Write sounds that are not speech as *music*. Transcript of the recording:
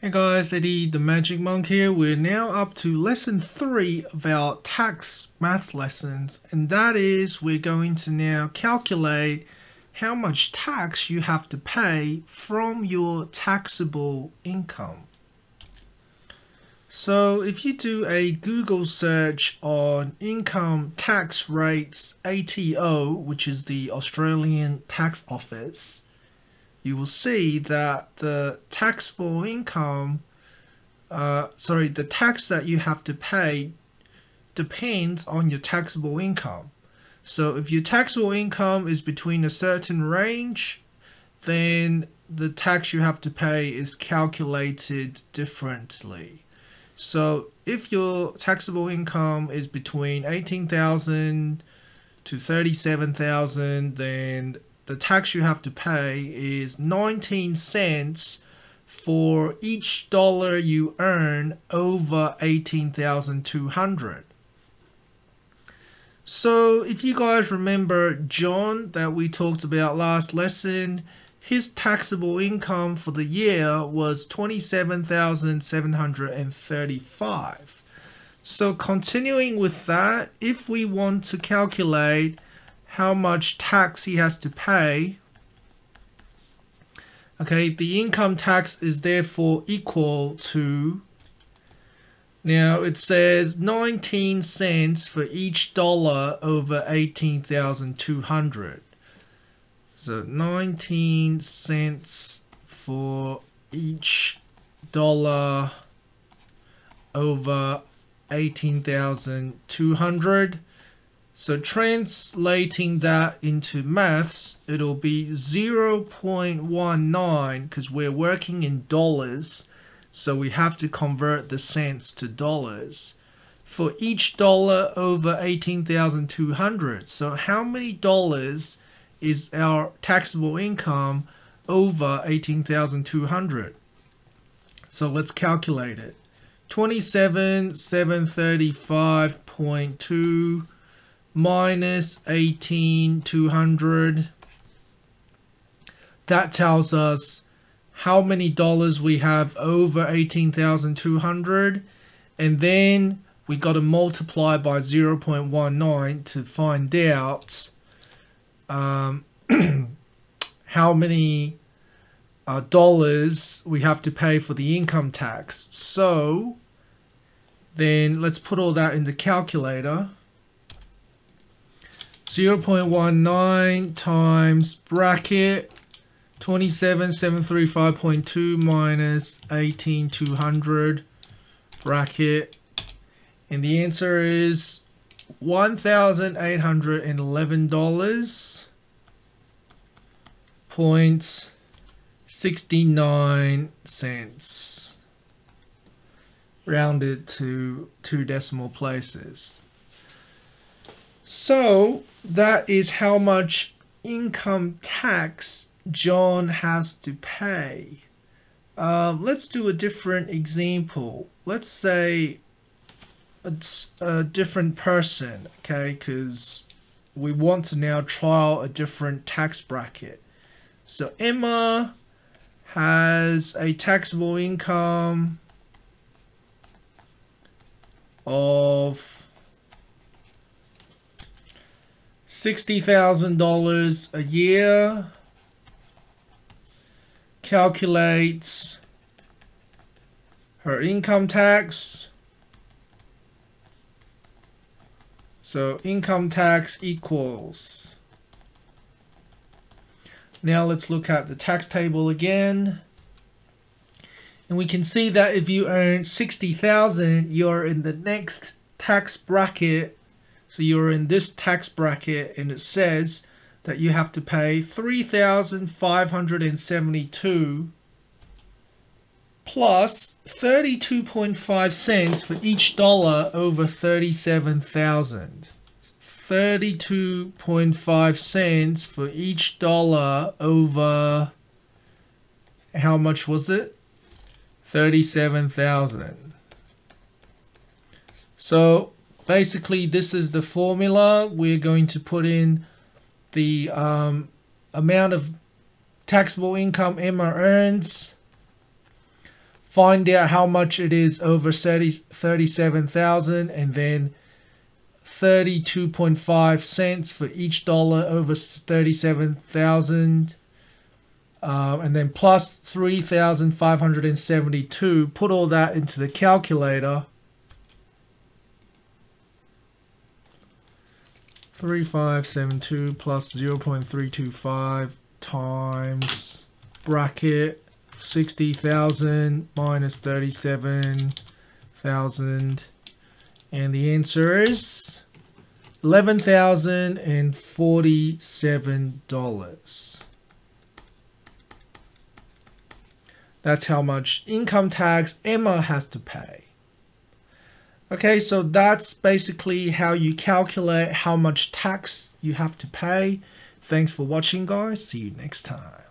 Hey guys, Eddie the Magic Monk here. We're now up to lesson 3 of our tax maths lessons and that is we're going to now calculate how much tax you have to pay from your taxable income. So if you do a Google search on income tax rates ATO, which is the Australian Tax Office, you will see that the taxable income, uh, sorry, the tax that you have to pay depends on your taxable income. So if your taxable income is between a certain range, then the tax you have to pay is calculated differently. So if your taxable income is between 18,000 to 37,000, then the tax you have to pay is 19 cents for each dollar you earn over 18,200. So if you guys remember John that we talked about last lesson, his taxable income for the year was 27,735. So continuing with that, if we want to calculate how much tax he has to pay, okay, the income tax is therefore equal to now it says 19 cents for each dollar over 18,200. So 19 cents for each dollar over 18,200. So translating that into maths, it'll be 0.19 because we're working in dollars. So we have to convert the cents to dollars for each dollar over 18,200. So how many dollars is our taxable income over 18,200? So let's calculate it. 27,735.2 minus 18,200. That tells us how many dollars we have over 18,200 and then we got to multiply by 0.19 to find out um, *clears throat* how many uh, dollars we have to pay for the income tax. So then let's put all that in the calculator. 0.19 times bracket 27735.2 minus 18200 bracket and the answer is $1,811 point 69 cents rounded to two decimal places. So that is how much income tax John has to pay. Uh, let's do a different example. Let's say a, a different person, okay, because we want to now trial a different tax bracket. So Emma has a taxable income of $60,000 a year calculates her income tax. So income tax equals. Now let's look at the tax table again. And we can see that if you earn 60,000, you're in the next tax bracket. So you're in this tax bracket and it says that you have to pay 3,572 plus 32.5 cents for each dollar over 37,000. 32.5 cents for each dollar over how much was it? 37,000. So basically this is the formula. We're going to put in the um, amount of taxable income Emma earns. Find out how much it is over 30, 37,000 and then 32.5 cents for each dollar over 37,000 um, and then plus 3,572 put all that into the calculator 3572 plus 0.325 times bracket 60,000 minus 37,000 and the answer is $11,047. That's how much income tax Emma has to pay. Okay, so that's basically how you calculate how much tax you have to pay. Thanks for watching guys. See you next time.